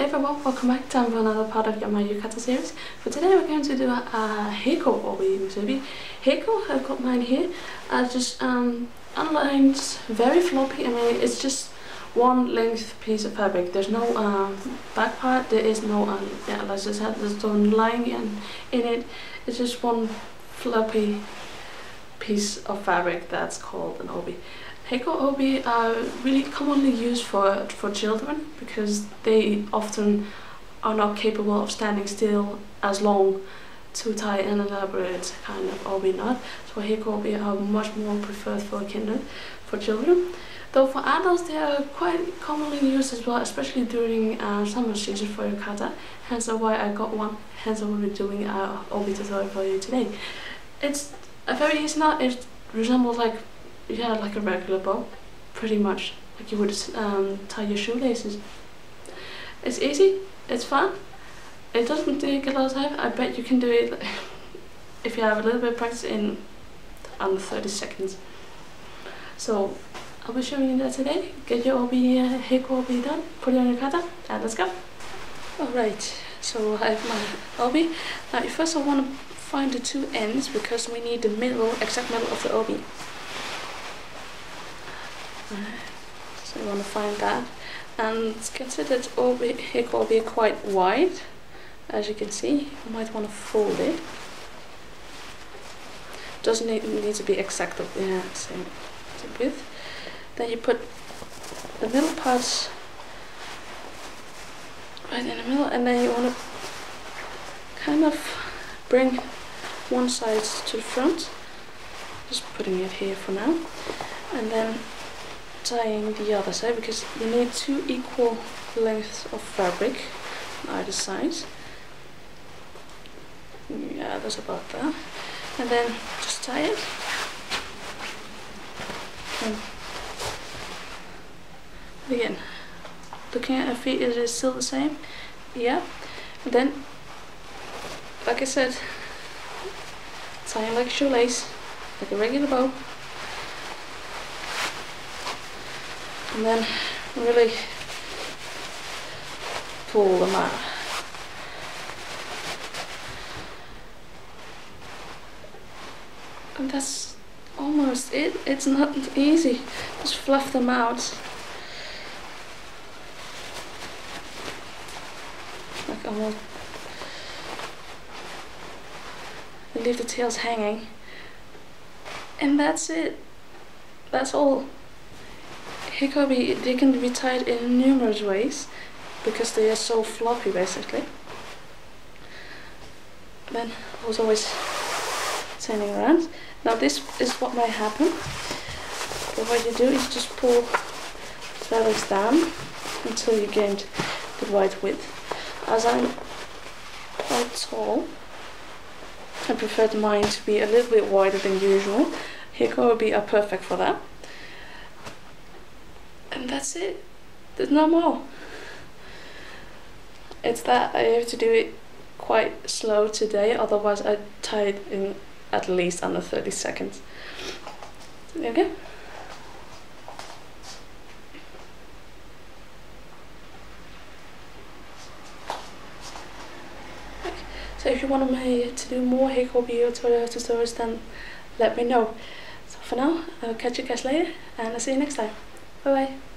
everyone, welcome back time for another part of my yukata series. For today we're going to do a, a Heko obi musubi. Heko, I've got mine here, I just um, unlined, very floppy, I mean it's just one length piece of fabric. There's no um, back part, there is no, um, yeah, like I said, there's no lying in, in it. It's just one floppy piece of fabric that's called an obi. Heko obi are really commonly used for, for children because they often are not capable of standing still as long to tie an elaborate kind of obi knot. So Heko obi are much more preferred for kinder, for children. Though for adults they are quite commonly used as well, especially during uh, summer season for yukata. Hence why I got one. Hence I will be doing a obi tutorial for you today. It's a very easy knot. It resembles like yeah, like a regular bow, pretty much, like you would um, tie your shoelaces. It's easy, it's fun, it doesn't take a lot of time, I bet you can do it if you have a little bit of practice in under 30 seconds. So, I'll be showing you that today. Get your obi, uh, Heko obi done, put it on yukata, and let's go. Alright, so I have my obi. Now first I want to find the two ends because we need the middle, exact middle of the obi. So you want to find that. And consider that it will be quite wide. As you can see, you might want to fold it. Doesn't need, need to be exact uh, of the same width. Then you put the middle parts right in the middle and then you want to kind of bring one side to the front just putting it here for now and then tying the other side because you need two equal lengths of fabric on either side. Yeah, that's about that. And then just tie it. And again, looking at her feet, it is still the same. Yeah. And then, like I said, tying like a shoelace, like a regular bow. and then really pull them out. And that's almost it. It's not easy. Just fluff them out. Like almost. And leave the tails hanging. And that's it. That's all. Heko obi, they can be tied in numerous ways because they are so floppy basically. Then I was always turning around. Now this is what might happen. But what you do is just pull the feathers down until you get the right width. As I'm quite tall, I prefer mine to be a little bit wider than usual. Heko obi are perfect for that. And that's it. There's no more. It's that I have to do it quite slow today otherwise I tie it in at least under 30 seconds. There we go If you want me to do more Heko obi tutorials uh, then let me know. So for now, I'll catch you guys later and I'll see you next time. Bye bye.